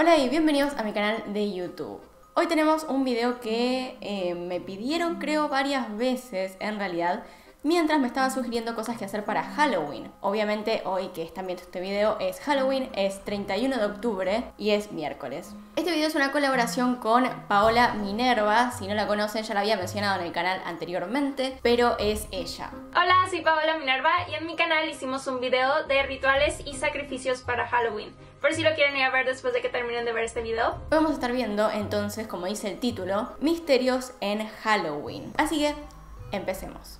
Hola y bienvenidos a mi canal de YouTube. Hoy tenemos un video que eh, me pidieron creo varias veces en realidad mientras me estaban sugiriendo cosas que hacer para Halloween. Obviamente hoy que están viendo este video es Halloween, es 31 de octubre y es miércoles. Este video es una colaboración con Paola Minerva, si no la conocen ya la había mencionado en el canal anteriormente, pero es ella. Hola, soy Paola Minerva y en mi canal hicimos un video de rituales y sacrificios para Halloween. Por si lo quieren ir a ver después de que terminen de ver este video. Vamos a estar viendo entonces, como dice el título, misterios en Halloween. Así que, empecemos.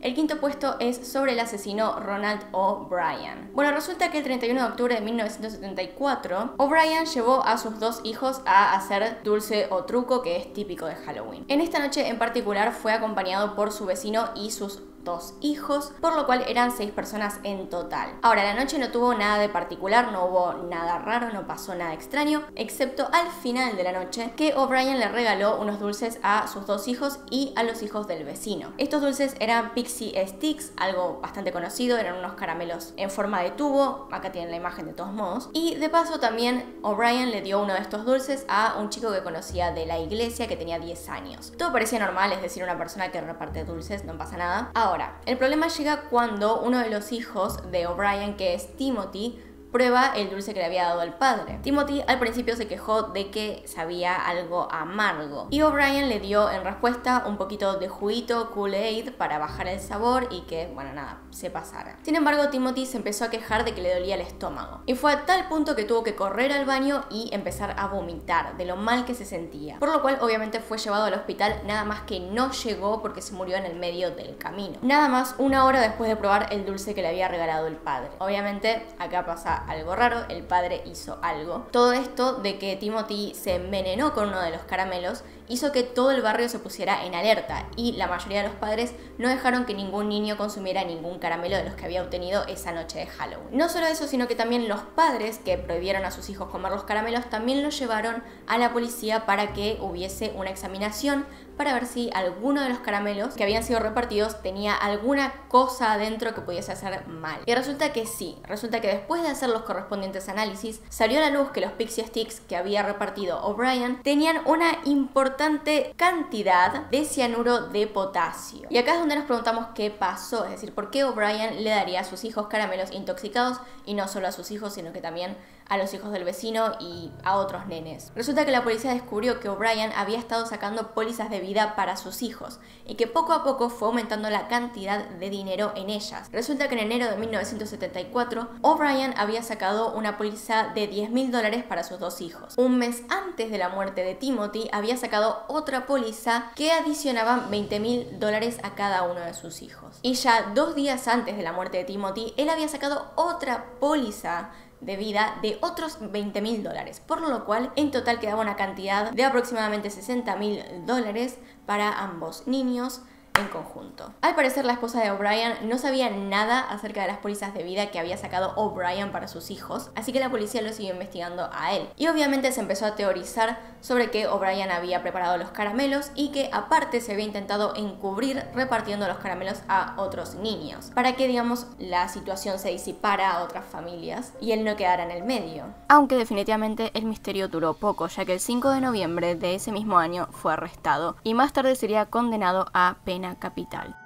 El quinto puesto es sobre el asesino Ronald O'Brien. Bueno, resulta que el 31 de octubre de 1974, O'Brien llevó a sus dos hijos a hacer dulce o truco, que es típico de Halloween. En esta noche en particular fue acompañado por su vecino y sus dos hijos, por lo cual eran seis personas en total. Ahora, la noche no tuvo nada de particular, no hubo nada raro, no pasó nada extraño, excepto al final de la noche que O'Brien le regaló unos dulces a sus dos hijos y a los hijos del vecino. Estos dulces eran Pixie Sticks, algo bastante conocido, eran unos caramelos en forma de tubo, acá tienen la imagen de todos modos, y de paso también O'Brien le dio uno de estos dulces a un chico que conocía de la iglesia que tenía 10 años. Todo parecía normal, es decir, una persona que reparte dulces, no pasa nada. Ahora, el problema llega cuando uno de los hijos de O'Brien, que es Timothy, prueba el dulce que le había dado el padre. Timothy al principio se quejó de que sabía algo amargo y O'Brien le dio en respuesta un poquito de juguito Kool-Aid para bajar el sabor y que, bueno, nada, se pasara. Sin embargo, Timothy se empezó a quejar de que le dolía el estómago y fue a tal punto que tuvo que correr al baño y empezar a vomitar de lo mal que se sentía, por lo cual obviamente fue llevado al hospital nada más que no llegó porque se murió en el medio del camino. Nada más una hora después de probar el dulce que le había regalado el padre. Obviamente acá pasa algo raro, el padre hizo algo. Todo esto de que Timothy se envenenó con uno de los caramelos hizo que todo el barrio se pusiera en alerta y la mayoría de los padres no dejaron que ningún niño consumiera ningún caramelo de los que había obtenido esa noche de Halloween. No solo eso, sino que también los padres que prohibieron a sus hijos comer los caramelos también los llevaron a la policía para que hubiese una examinación para ver si alguno de los caramelos que habían sido repartidos tenía alguna cosa adentro que pudiese hacer mal. Y resulta que sí, resulta que después de hacer los correspondientes análisis, salió a la luz que los Pixie Sticks que había repartido O'Brien tenían una importante cantidad de cianuro de potasio. Y acá es donde nos preguntamos qué pasó, es decir, por qué O'Brien le daría a sus hijos caramelos intoxicados y no solo a sus hijos, sino que también a los hijos del vecino y a otros nenes. Resulta que la policía descubrió que O'Brien había estado sacando pólizas de vida para sus hijos y que poco a poco fue aumentando la cantidad de dinero en ellas. Resulta que en enero de 1974 O'Brien había sacado una póliza de 10 mil dólares para sus dos hijos. Un mes antes de la muerte de Timothy había sacado otra póliza que adicionaba 20 mil dólares a cada uno de sus hijos. Y ya dos días antes de la muerte de Timothy, él había sacado otra póliza de vida de otros 20 mil dólares, por lo cual en total quedaba una cantidad de aproximadamente 60 mil dólares para ambos niños en conjunto. Al parecer la esposa de O'Brien no sabía nada acerca de las pólizas de vida que había sacado O'Brien para sus hijos, así que la policía lo siguió investigando a él. Y obviamente se empezó a teorizar sobre que O'Brien había preparado los caramelos y que aparte se había intentado encubrir repartiendo los caramelos a otros niños, para que digamos la situación se disipara a otras familias y él no quedara en el medio. Aunque definitivamente el misterio duró poco, ya que el 5 de noviembre de ese mismo año fue arrestado y más tarde sería condenado a pena capital.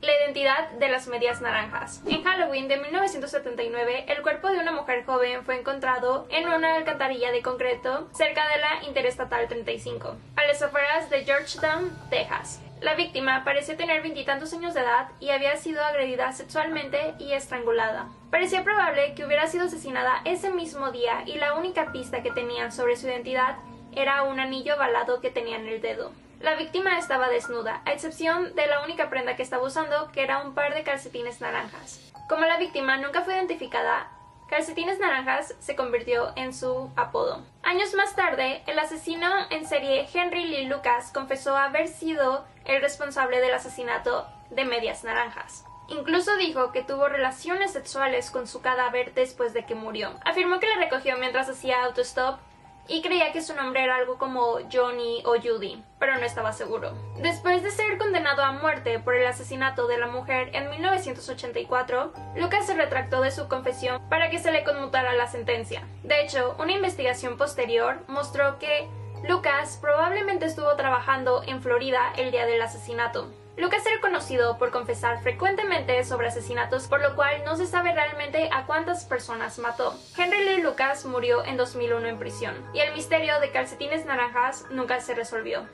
La identidad de las medias naranjas. En Halloween de 1979, el cuerpo de una mujer joven fue encontrado en una alcantarilla de concreto cerca de la Interestatal 35, a las afueras de Georgetown, Texas. La víctima parecía tener veintitantos años de edad y había sido agredida sexualmente y estrangulada. Parecía probable que hubiera sido asesinada ese mismo día y la única pista que tenían sobre su identidad era un anillo balado que tenía en el dedo. La víctima estaba desnuda, a excepción de la única prenda que estaba usando, que era un par de calcetines naranjas. Como la víctima nunca fue identificada, Calcetines Naranjas se convirtió en su apodo. Años más tarde, el asesino en serie Henry Lee Lucas confesó haber sido el responsable del asesinato de Medias Naranjas. Incluso dijo que tuvo relaciones sexuales con su cadáver después de que murió. Afirmó que la recogió mientras hacía autostop y creía que su nombre era algo como Johnny o Judy, pero no estaba seguro. Después de ser condenado a muerte por el asesinato de la mujer en 1984, Lucas se retractó de su confesión para que se le conmutara la sentencia. De hecho, una investigación posterior mostró que Lucas probablemente estuvo trabajando en Florida el día del asesinato. Lucas era conocido por confesar frecuentemente sobre asesinatos, por lo cual no se sabe realmente a cuántas personas mató. Henry Lee Lucas murió en 2001 en prisión, y el misterio de calcetines naranjas nunca se resolvió.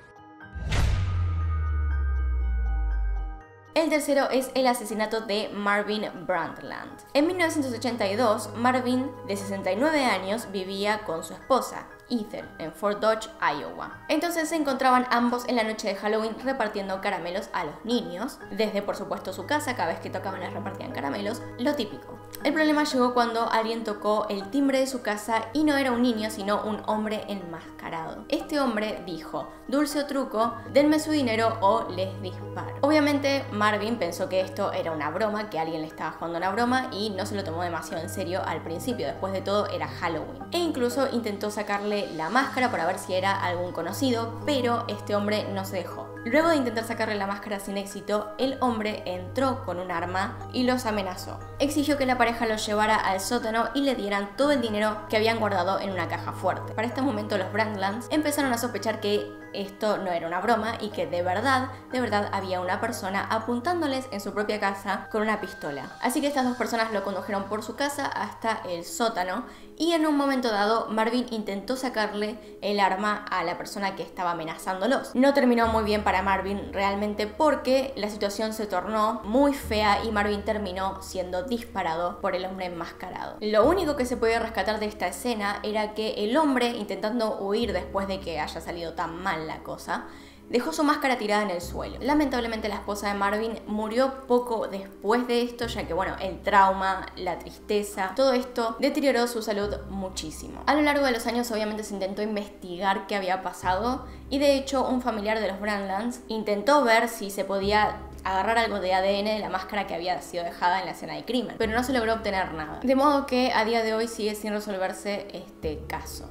El tercero es el asesinato de Marvin Brandland. En 1982, Marvin, de 69 años, vivía con su esposa, Ethel, en Fort Dodge, Iowa. Entonces se encontraban ambos en la noche de Halloween repartiendo caramelos a los niños, desde por supuesto su casa, cada vez que tocaban les repartían caramelos, lo típico. El problema llegó cuando alguien tocó el timbre de su casa y no era un niño, sino un hombre enmascarado. Este hombre dijo, dulce o truco, denme su dinero o les disparo. Obviamente Marvin pensó que esto era una broma, que alguien le estaba jugando una broma y no se lo tomó demasiado en serio al principio, después de todo era Halloween. E incluso intentó sacarle la máscara para ver si era algún conocido, pero este hombre no se dejó. Luego de intentar sacarle la máscara sin éxito, el hombre entró con un arma y los amenazó. Exigió que la pareja los llevara al sótano y le dieran todo el dinero que habían guardado en una caja fuerte. Para este momento los Brandlands empezaron a sospechar que esto no era una broma y que de verdad, de verdad había una persona apuntándoles en su propia casa con una pistola. Así que estas dos personas lo condujeron por su casa hasta el sótano y en un momento dado Marvin intentó sacarle el arma a la persona que estaba amenazándolos. No terminó muy bien para Marvin realmente porque la situación se tornó muy fea y Marvin terminó siendo disparado por el hombre enmascarado. Lo único que se podía rescatar de esta escena era que el hombre intentando huir después de que haya salido tan mal la cosa, dejó su máscara tirada en el suelo. Lamentablemente la esposa de Marvin murió poco después de esto, ya que bueno, el trauma, la tristeza, todo esto deterioró su salud muchísimo. A lo largo de los años obviamente se intentó investigar qué había pasado y de hecho un familiar de los Brandlands intentó ver si se podía agarrar algo de ADN de la máscara que había sido dejada en la escena de crimen, pero no se logró obtener nada. De modo que a día de hoy sigue sin resolverse este caso.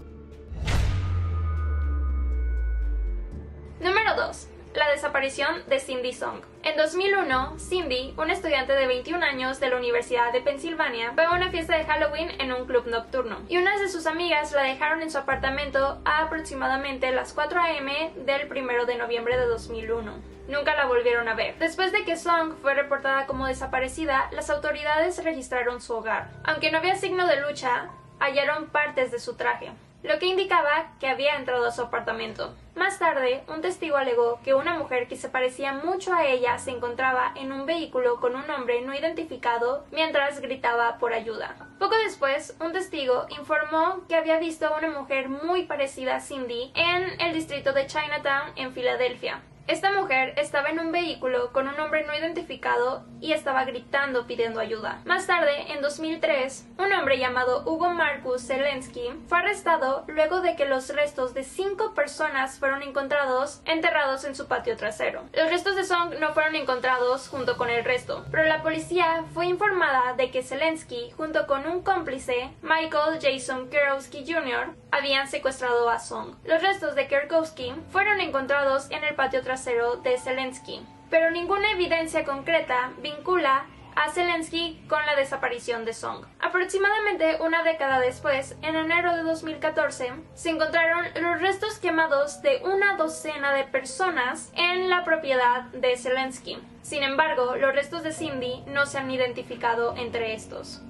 2. La desaparición de Cindy Song. En 2001, Cindy, una estudiante de 21 años de la Universidad de Pensilvania, fue a una fiesta de Halloween en un club nocturno, y unas de sus amigas la dejaron en su apartamento a aproximadamente las 4 a.m. del 1 de noviembre de 2001. Nunca la volvieron a ver. Después de que Song fue reportada como desaparecida, las autoridades registraron su hogar. Aunque no había signo de lucha, hallaron partes de su traje lo que indicaba que había entrado a su apartamento. Más tarde, un testigo alegó que una mujer que se parecía mucho a ella se encontraba en un vehículo con un hombre no identificado mientras gritaba por ayuda. Poco después, un testigo informó que había visto a una mujer muy parecida a Cindy en el distrito de Chinatown en Filadelfia. Esta mujer estaba en un vehículo con un hombre no identificado y estaba gritando pidiendo ayuda. Más tarde, en 2003, un hombre llamado Hugo Marcus Zelensky fue arrestado luego de que los restos de cinco personas fueron encontrados enterrados en su patio trasero. Los restos de Song no fueron encontrados junto con el resto, pero la policía fue informada de que Zelensky, junto con un cómplice, Michael Jason Kerowski Jr., habían secuestrado a Song. Los restos de Kerkowski fueron encontrados en el patio trasero de Zelensky, pero ninguna evidencia concreta vincula a Zelensky con la desaparición de Song. Aproximadamente una década después, en enero de 2014, se encontraron los restos quemados de una docena de personas en la propiedad de Zelensky. Sin embargo, los restos de Cindy no se han identificado entre estos.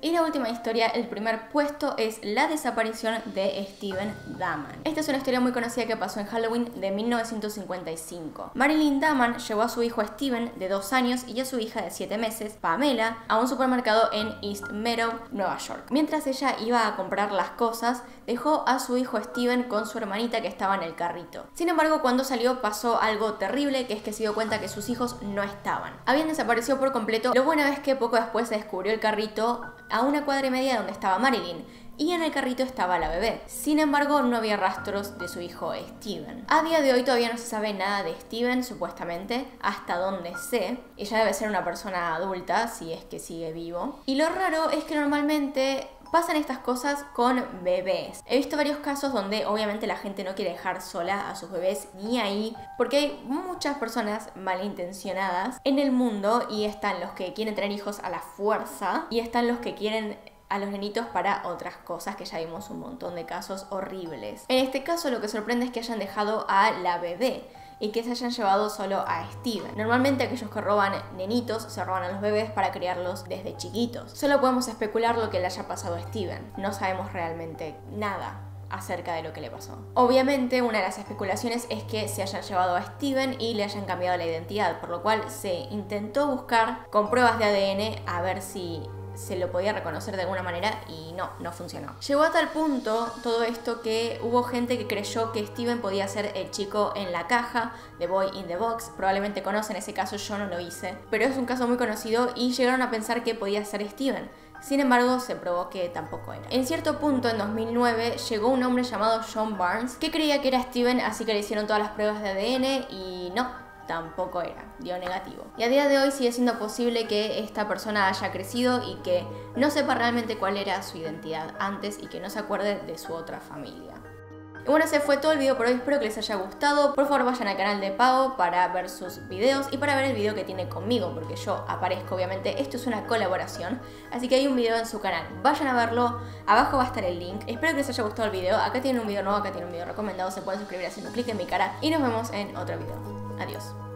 Y la última historia, el primer puesto, es la desaparición de Steven Daman. Esta es una historia muy conocida que pasó en Halloween de 1955. Marilyn Daman llevó a su hijo Steven, de dos años, y a su hija de siete meses, Pamela, a un supermercado en East Meadow, Nueva York. Mientras ella iba a comprar las cosas, dejó a su hijo Steven con su hermanita que estaba en el carrito. Sin embargo, cuando salió pasó algo terrible, que es que se dio cuenta que sus hijos no estaban. Habían desaparecido por completo. Lo bueno es que poco después se descubrió el carrito a una cuadra y media donde estaba Marilyn y en el carrito estaba la bebé. Sin embargo, no había rastros de su hijo Steven. A día de hoy todavía no se sabe nada de Steven, supuestamente, hasta donde sé. Ella debe ser una persona adulta, si es que sigue vivo. Y lo raro es que normalmente Pasan estas cosas con bebés. He visto varios casos donde obviamente la gente no quiere dejar sola a sus bebés ni ahí, porque hay muchas personas malintencionadas en el mundo y están los que quieren tener hijos a la fuerza y están los que quieren a los nenitos para otras cosas que ya vimos un montón de casos horribles. En este caso lo que sorprende es que hayan dejado a la bebé y que se hayan llevado solo a Steven. Normalmente aquellos que roban nenitos se roban a los bebés para criarlos desde chiquitos. Solo podemos especular lo que le haya pasado a Steven. No sabemos realmente nada acerca de lo que le pasó. Obviamente una de las especulaciones es que se hayan llevado a Steven y le hayan cambiado la identidad, por lo cual se intentó buscar con pruebas de ADN a ver si se lo podía reconocer de alguna manera y no, no funcionó. Llegó a tal punto todo esto que hubo gente que creyó que Steven podía ser el chico en la caja de Boy in the Box. Probablemente conocen ese caso, yo no lo hice, pero es un caso muy conocido y llegaron a pensar que podía ser Steven. Sin embargo, se probó que tampoco era. En cierto punto, en 2009, llegó un hombre llamado John Barnes que creía que era Steven, así que le hicieron todas las pruebas de ADN y no, tampoco era, dio negativo. Y a día de hoy sigue siendo posible que esta persona haya crecido y que no sepa realmente cuál era su identidad antes y que no se acuerde de su otra familia. Bueno, ese fue todo el video por hoy, espero que les haya gustado. Por favor vayan al canal de Pau para ver sus videos y para ver el video que tiene conmigo, porque yo aparezco obviamente, esto es una colaboración, así que hay un video en su canal, vayan a verlo, abajo va a estar el link. Espero que les haya gustado el video, acá tienen un video nuevo, acá tienen un video recomendado, se pueden suscribir haciendo clic en mi cara y nos vemos en otro video. Adiós.